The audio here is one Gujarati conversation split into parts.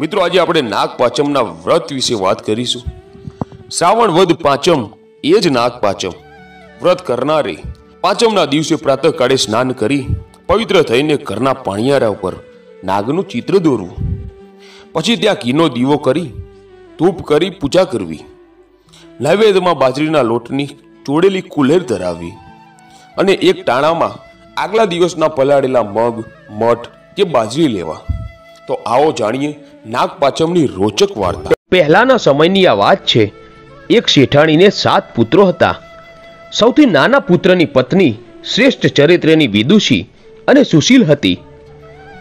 મિત્રો, આજે આપણે નાગ પાંચમના વ્રત વિશે વાત કરીશું. શ્રાવણ વદ પાંચમ એ જ નાગ પાંચમ વ્રત કરનારે પાંચમના દિવસે પ્રાતઃકાળે સ્નાન કરી પવિત્ર થઈને ઘરના પાણિયારા ઉપર નાગનું ચિત્ર દોરવું. પછી ત્યાં ઘીનો દીવો કરી, ધૂપ કરી પૂજા કરવી. નૈવેદ્યમાં બાજરીના લોટની ચોડેલી કુલેર ધરાવવી. અને એક ટાણામાં આગલા દિવસના પલાળેલા મગ, મઠ કે બાજરી લેવા. તો આવો જાણીએ નાગપાચમની રોચક વાર્તા. પહેલાના સમયની આ વાત છે, એક શેઠાણીને સાત પુત્રો હતા. સૌથી નાના પુત્રની પત્ની શ્રેષ્ઠ ચરિત્રની વિદુષી અને સુશીલ હતી,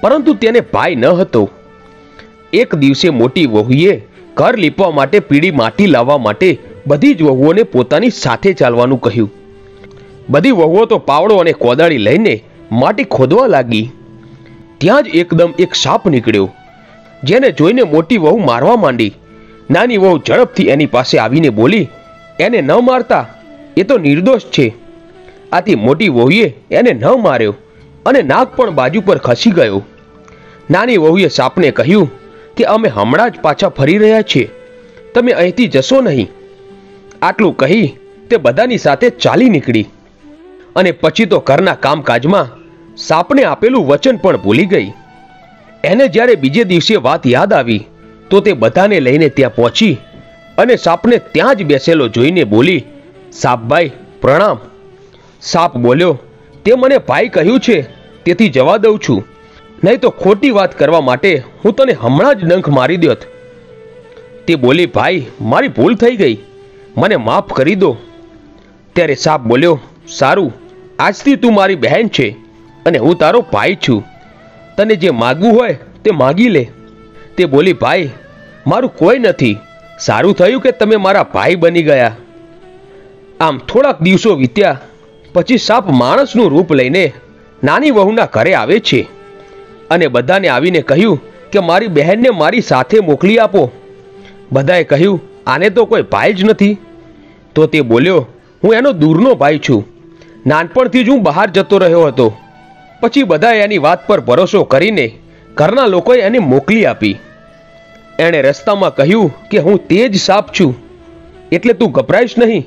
પરંતુ તેને ભાઈ ન હતો. એક દિવસે મોટી વહુએ ઘર લીપવા માટે પીળી માટી લાવવા માટે બધી જ વહુઓને પોતાની સાથે ચાલવાનું કહ્યું. બધી વહુઓ તો પાવડો અને કોદાળી લઈને માટી ખોદવા લાગી. ત્યાં જ એકદમ એક સાપ નીકળ્યો. જેને જોઈને મોટી વહુ મારવા માંડી. નાની વહુ ઝડપથી એની પાસે આવીને બોલી, એને ન મારતા, એ તો નિર્દોષ છે. આથી મોટી વહુએ એને ન માર્યો અને નાગ પણ બાજુ પર ખસી ગયો. નાની વહુએ સાપને કહ્યું કે, અમે હમણાં જ પાછા ફરી રહ્યા છીએ. તમે અહીંથી જશો નહીં. આટલું કહી તે બધાની સાથે ચાલી નીકળી. અને પછી તો ઘરના કામકાજમાં સાપને આપેલું વચન પણ ભૂલી ગઈ. એને જ્યારે બીજે દિવસે વાત યાદ આવી, તો તે બધાને લઈને ત્યાં પહોંચી અને સાપને ત્યાં જ બેસેલો જોઈને બોલી, સાપભાઈ, પ્રણામ. સાપ બોલ્યો, તે મને ભાઈ કહ્યું છે, તેથી જવા દઉં છું. નહીં તો ખોટી વાત કરવા માટે હું તને હમણાં જ ડંખ મારી દ્યોત તે બોલી, ભાઈ, મારી ભૂલ થઈ ગઈ. મને માફ કરી દો. ત્યારે સાપ બોલ્યો, સારું, આજથી તું મારી બહેન છે. અને હું તારો ભાઈ છું. તને જે માગવું હોય તે માગી લે. તે બોલી, ભાઈ, મારું કોઈ નથી. સારું થયું કે તમે મારા ભાઈ બની ગયા. આમ થોડાક દિવસો વીત્યા, પછી સાપ માણસનું રૂપ લઈને નાની વહુના ઘરે આવે છે અને બધાને આવીને કહ્યું કે, મારી બહેનને મારી સાથે મોકલી આપો. બધાએ કહ્યું, આને તો કોઈ ભાઈ જ નથી. તો તે બોલ્યો, હું એનો દૂરનો ભાઈ છું. નાનપણથી જ હું બહાર જતો રહ્યો હતો. પછી બધાએ એની વાત પર ભરોસો કરીને ઘરના લોકોએ એને મોકલી આપી. એણે રસ્તામાં કહ્યું કે હું તે જ સાપ છું, એટલે તું ગભરાઈશ નહીં.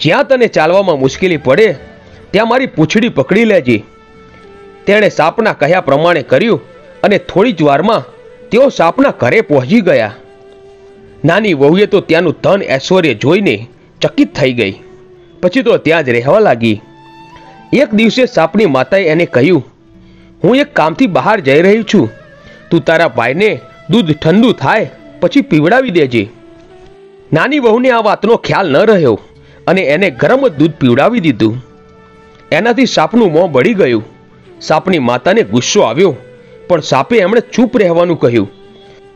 જ્યાં તને ચાલવામાં મુશ્કેલી પડે, ત્યાં મારી પૂંછડી પકડી લેજે. તેણે સાપના કહ્યા પ્રમાણે કર્યું અને થોડી જ વારમાં તેઓ સાપના ઘરે પહોંચી ગયા. નાની વહુએ તો ત્યાંનું ધન ઐશ્વર્ય જોઈને ચકિત થઈ ગઈ. પછી તો ત્યાં જ રહેવા લાગી. એક દિવસે સાપની માતાએ એને કહ્યું, હું એક કામથી બહાર જઈ રહી છું. તું તારા ભાઈને દૂધ ઠંડુ થાય, પછી પીવડાવી દેજે. નાની વહુને આ વાતનો ખ્યાલ ન રહ્યો અને એને ગરમ જ દૂધ પીવડાવી દીધું. એનાથી સાપનું મોં બળી ગયું. સાપની માતાને ગુસ્સો આવ્યો, પણ સાપે એમણે ચૂપ રહેવાનું કહ્યું.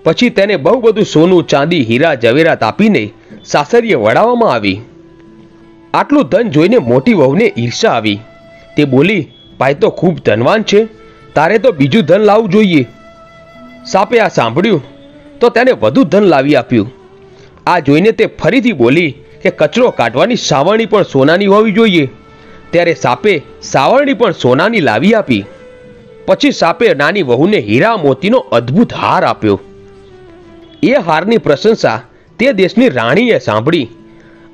પછી તેને બહુ બધું સોનું, ચાંદી, હીરા જવેરાત આપીને સાસરીએ વળાવવામાં આવી. આટલું ધન જોઈને મોટી વહુને ઈર્ષા આવી. તે બોલી, ભાઈ તો ખૂબ ધનવાન છે. તારે તો બીજું ધન લાવવું જોઈએ. સાપે આ સાંભળ્યું, તો તેને વધુ ધન લાવી આપ્યું. આ જોઈને તે ફરીથી બોલી કે કચરો કાઢવાની સાવરણી પણ સોનાની હોવી જોઈએ. ત્યારે સાપે સાવરણી પણ સોનાની લાવી આપી. પછી સાપે નાની વહુને હીરા મોતીનો અદ્ભુત હાર આપ્યો. એ હારની પ્રશંસા તે દેશની રાણીએ સાંભળી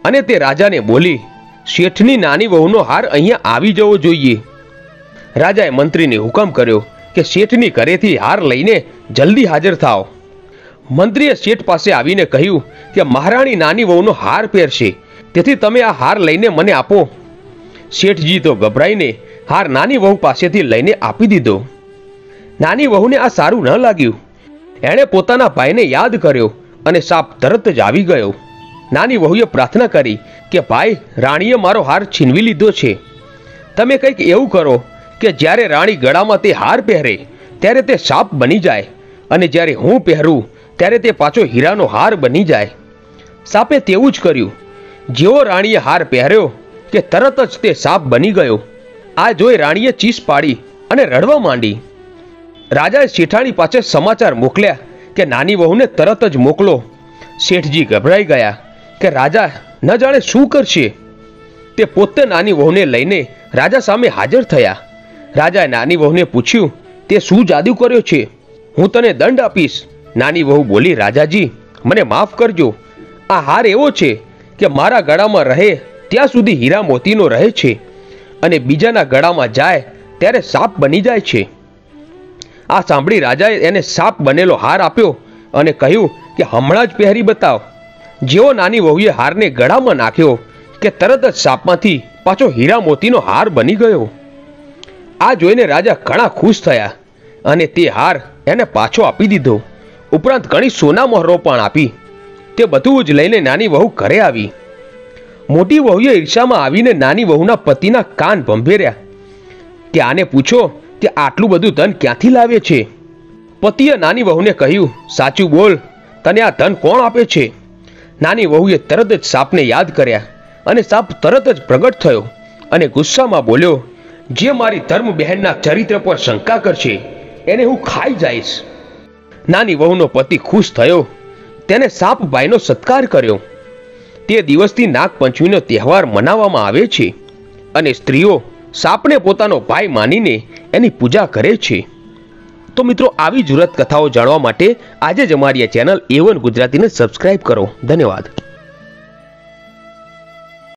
અને તે રાજાને બોલી શેઠની નાની વહુનો હાર અહીંયા આવી જવો જોઈએ. રાજાએ મંત્રીને હુકમ કર્યો કે શેઠની ઘરેથી હાર લઈને જલ્દી હાજર થાઓ. મંત્રીએ શેઠ પાસે આવીને કહ્યું કે મહારાણી નાની વહુનો હાર પહેરશે. તેથી તમે આ હાર લઈને મને આપો. શેઠજી તો ગભરાઈને હાર નાની વહુ પાસેથી લઈને આપી દીધો. નાની વહુને આ સારું ન લાગ્યું. એણે પોતાના ભાઈને યાદ કર્યો અને સાપ તરત જ આવી ગયો. નાની વહુએ પ્રાર્થના કરી કે, ભાઈ, રાણીએ મારો હાર છીનવી લીધો છે. તમે કંઈક એવું કરો કે જ્યારે રાણી ગળામાં તે હાર પહેરે, ત્યારે તે સાપ બની જાય. અને જ્યારે હું પહેરું, ત્યારે તે પાછો હીરાનો હાર બની જાય. સાપે તેવું જ કર્યું. જેવો રાણીએ હાર પહેર્યો કે તરત જ તે સાપ બની ગયો. આ જોઈ રાણીએ ચીસ પાડી અને રડવા માંડી. રાજાએ શેઠાણી પાસે સમાચાર મોકલ્યા કે, નાની વહુને તરત જ મોકલો. શેઠજી ગભરાઈ ગયા. કે રાજા ન જાણે શું કરશે. તે પોતે નાની વહુને લઈને રાજા સામે હાજર થયા. રાજાએ નાની વહુને પૂછ્યું, તે શું જાદુ કર્યો છે? હું તને દંડ આપીશ. નાની વહુ બોલી, રાજાજી, મને માફ કરજો. આ હાર એવો છે કે મારા ગળામાં રહે ત્યાં સુધી હીરા મોતીનો રહે છે અને બીજાના ગળામાં જાય ત્યારે સાપ બની જાય છે. આ સાંભળી રાજાએ એને સાપ બનેલો હાર આપ્યો અને કહ્યું કે, હમણાં જ પહેરી બતાવ. જેવો નાની વહુએ હારને ગળામાં નાખ્યો કે તરત જ સાપમાંથી પાછો હીરા મોતીનો હાર બની ગયો. આ જોઈને રાજા ઘણા ખુશ થયા અને તે હાર એને પાછો આપી દીધો. ઉપરાંત ઘણી સોના મહોરો પણ આપી. તે બધું જ લઈને નાની વહુ ઘરે આવી. મોટી વહુએ ઈર્ષામાં આવીને નાની વહુના પતિના કાન ભંભેર્યા. કે આને પૂછો કે આટલું બધું ધન ક્યાંથી લાવે છે? પતિએ નાની વહુને કહ્યું, સાચું બોલ, તને આ ધન કોણ આપે છે? નાની વહુએ તરત જ સાપને યાદ કર્યા અને સાપ તરત જ પ્રગટ થયો અને ગુસ્સામાં બોલ્યો, જે મારી ધર્મ બહેનના ચરિત્ર પર શંકા કરશે, એને હું ખાઈ જઈશ. નાની વહુનો પતિ ખુશ થયો. તેને સાપ ભાઈનો સત્કાર કર્યો. તે દિવસથી નાગપંચમીનો તહેવાર મનાવવામાં આવે છે અને સ્ત્રીઓ સાપને પોતાનો ભાઈ માનીને એની પૂજા કરે છે. તો મિત્રો, આવી જુરત કથાઓ જાણવા માટે આજે જ અમારી આ ચેનલ એવન ગુજરાતીને સબસ્ક્રાઇબ કરો. ધન્યવાદ.